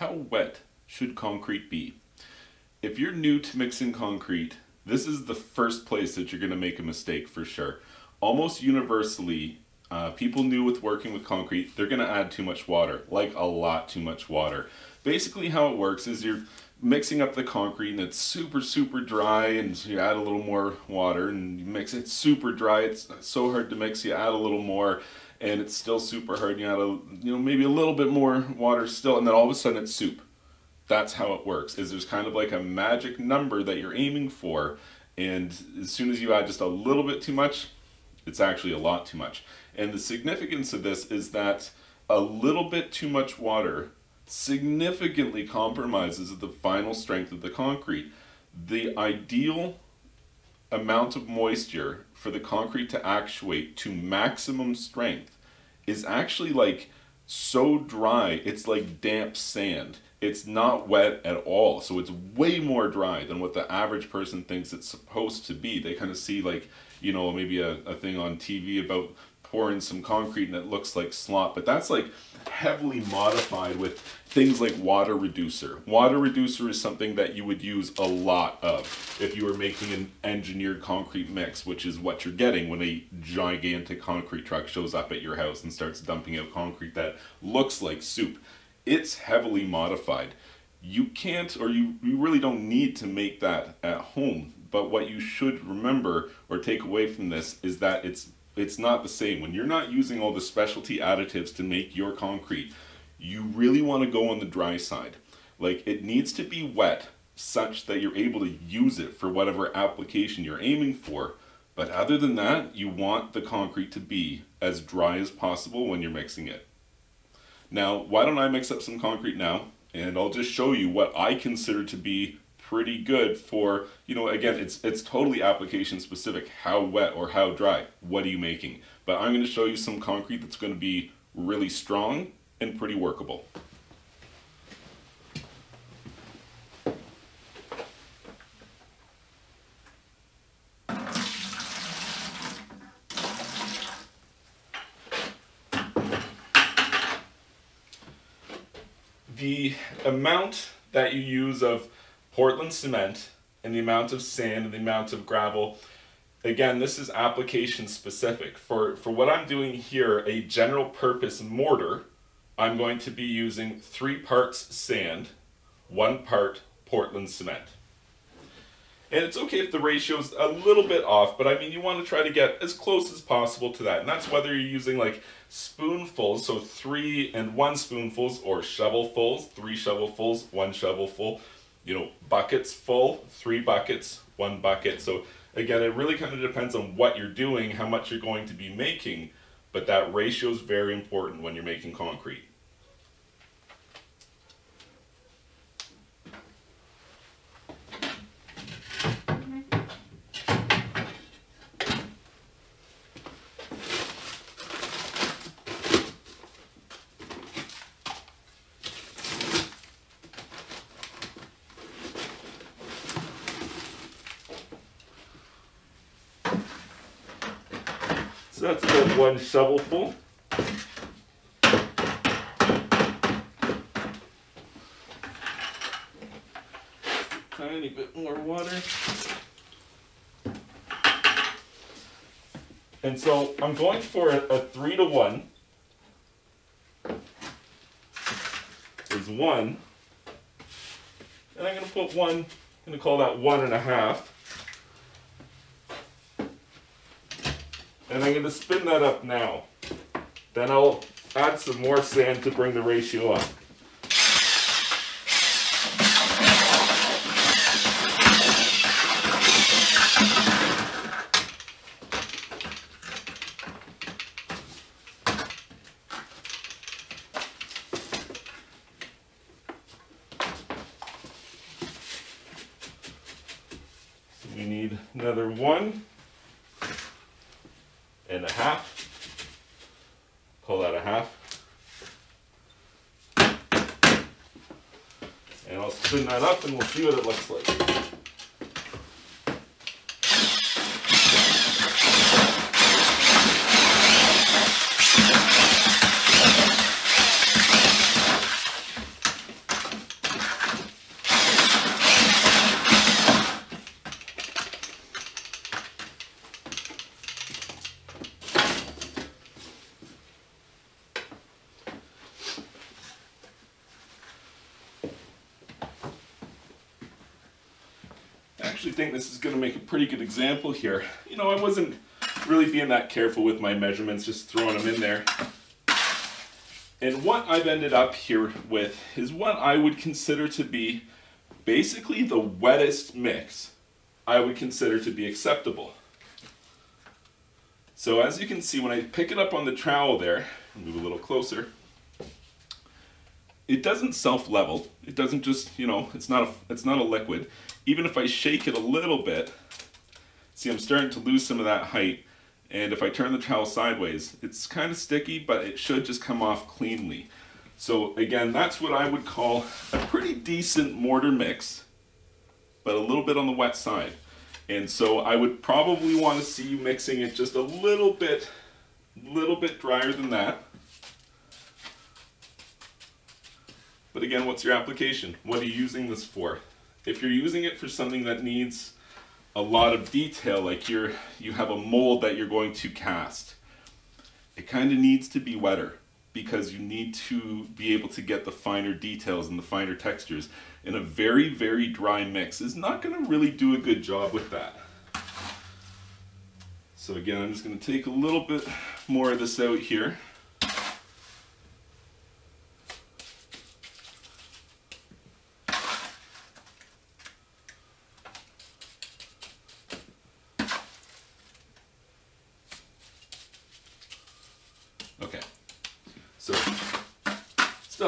how wet should concrete be? If you're new to mixing concrete, this is the first place that you're going to make a mistake for sure. Almost universally, uh, people new with working with concrete, they're going to add too much water, like a lot too much water. Basically, how it works is you're mixing up the concrete and it's super, super dry, and you add a little more water and you mix it super dry. It's so hard to mix, you add a little more, and it's still super hard. You add a, you know, maybe a little bit more water still, and then all of a sudden it's soup. That's how it works. Is there's kind of like a magic number that you're aiming for, and as soon as you add just a little bit too much, it's actually a lot too much. And the significance of this is that a little bit too much water significantly compromises the final strength of the concrete. The ideal amount of moisture for the concrete to actuate to maximum strength is actually like so dry, it's like damp sand. It's not wet at all. So it's way more dry than what the average person thinks it's supposed to be. They kind of see like, you know, maybe a, a thing on TV about pouring some concrete and it looks like slop, but that's like heavily modified with things like water reducer. Water reducer is something that you would use a lot of if you were making an engineered concrete mix, which is what you're getting when a gigantic concrete truck shows up at your house and starts dumping out concrete that looks like soup. It's heavily modified. You can't or you, you really don't need to make that at home. But what you should remember or take away from this is that it's it's not the same. When you're not using all the specialty additives to make your concrete, you really want to go on the dry side. Like it needs to be wet such that you're able to use it for whatever application you're aiming for. But other than that, you want the concrete to be as dry as possible when you're mixing it. Now, why don't I mix up some concrete now and I'll just show you what I consider to be pretty good for, you know, again, it's, it's totally application specific, how wet or how dry, what are you making? But I'm gonna show you some concrete that's gonna be really strong and pretty workable. The amount that you use of Portland cement and the amount of sand and the amount of gravel. Again, this is application specific. For, for what I'm doing here, a general purpose mortar, I'm going to be using three parts sand, one part Portland cement. And it's okay if the ratio is a little bit off, but I mean, you want to try to get as close as possible to that. And that's whether you're using like spoonfuls, so three and one spoonfuls, or shovelfuls, three shovelfuls, one shovelful you know, buckets full, three buckets, one bucket. So again, it really kind of depends on what you're doing, how much you're going to be making, but that ratio is very important when you're making concrete. So that's about one shovelful. Tiny bit more water. And so I'm going for a, a three to one. Is one. And I'm going to put one, I'm going to call that one and a half. And I'm going to spin that up now. Then I'll add some more sand to bring the ratio up. We need another one and a half. Call that a half. And I'll spin that up and we'll see what it looks like. Actually think this is going to make a pretty good example here. You know, I wasn't really being that careful with my measurements, just throwing them in there. And what I've ended up here with is what I would consider to be basically the wettest mix I would consider to be acceptable. So as you can see, when I pick it up on the trowel there, move a little closer, it doesn't self-level. It doesn't just, you know, it's not a, it's not a liquid. Even if I shake it a little bit, see I'm starting to lose some of that height. And if I turn the trowel sideways, it's kind of sticky, but it should just come off cleanly. So again, that's what I would call a pretty decent mortar mix, but a little bit on the wet side. And so I would probably want to see you mixing it just a little bit, little bit drier than that. But again, what's your application? What are you using this for? If you're using it for something that needs a lot of detail, like you're, you have a mold that you're going to cast, it kind of needs to be wetter because you need to be able to get the finer details and the finer textures. And a very, very dry mix is not going to really do a good job with that. So again, I'm just going to take a little bit more of this out here.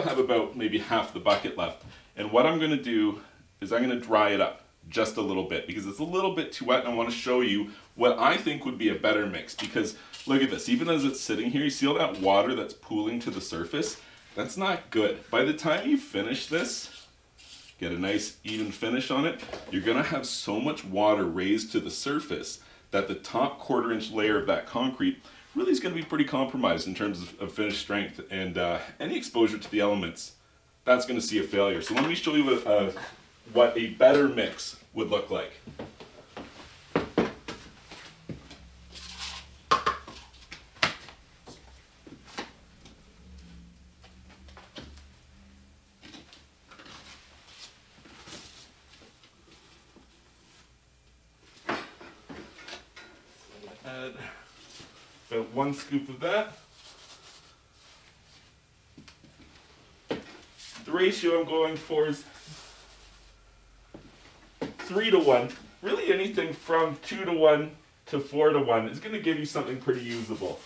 About maybe half the bucket left. And what I'm gonna do is I'm gonna dry it up just a little bit because it's a little bit too wet and I wanna show you what I think would be a better mix because look at this, even as it's sitting here, you see all that water that's pooling to the surface? That's not good. By the time you finish this, get a nice even finish on it, you're gonna have so much water raised to the surface that the top quarter inch layer of that concrete really is going to be pretty compromised in terms of, of finish strength and uh, any exposure to the elements, that's going to see a failure. So let me show you what, uh, what a better mix would look like. About one scoop of that. The ratio I'm going for is three to one. Really anything from two to one to four to one is going to give you something pretty usable.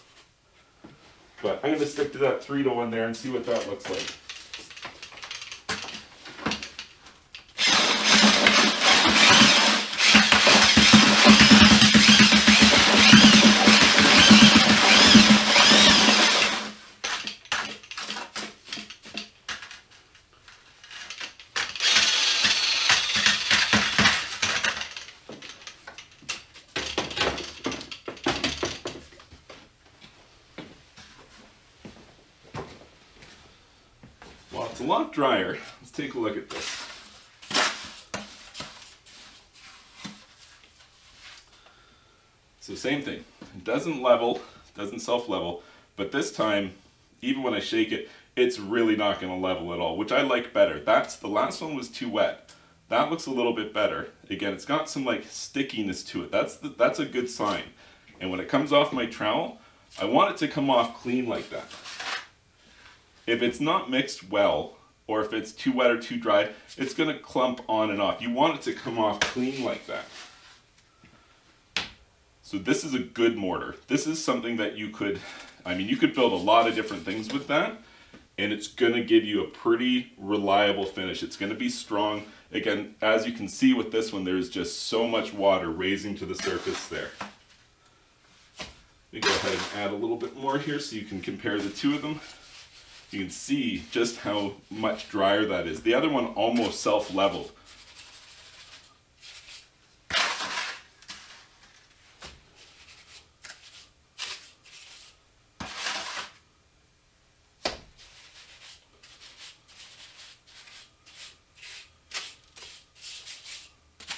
But I'm going to stick to that three to one there and see what that looks like. A lot drier. Let's take a look at this. So same thing. It doesn't level, doesn't self-level, but this time, even when I shake it, it's really not going to level at all, which I like better. That's The last one was too wet. That looks a little bit better. Again, it's got some like stickiness to it. That's, the, that's a good sign. And when it comes off my trowel, I want it to come off clean like that. If it's not mixed well, or if it's too wet or too dry, it's going to clump on and off. You want it to come off clean like that. So this is a good mortar. This is something that you could, I mean, you could build a lot of different things with that, and it's going to give you a pretty reliable finish. It's going to be strong. Again, as you can see with this one, there's just so much water raising to the surface there. Let me go ahead and add a little bit more here so you can compare the two of them you can see just how much drier that is. The other one almost self-leveled.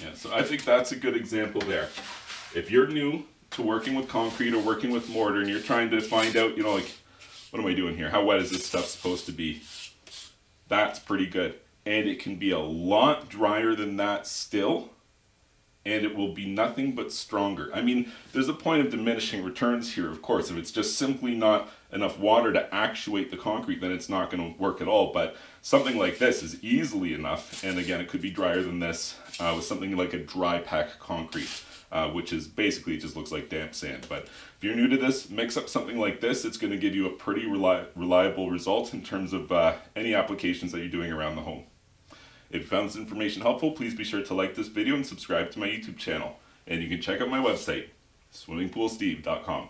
Yeah, so I think that's a good example there. If you're new to working with concrete or working with mortar and you're trying to find out, you know, like what am I doing here? How wet is this stuff supposed to be? That's pretty good. And it can be a lot drier than that still and it will be nothing but stronger. I mean, there's a point of diminishing returns here, of course. If it's just simply not enough water to actuate the concrete, then it's not going to work at all. But something like this is easily enough, and again, it could be drier than this uh, with something like a dry pack concrete. Uh, which is basically just looks like damp sand. But if you're new to this, mix up something like this. It's going to give you a pretty reli reliable result in terms of uh, any applications that you're doing around the home. If you found this information helpful, please be sure to like this video and subscribe to my YouTube channel. And you can check out my website, swimmingpoolsteve.com.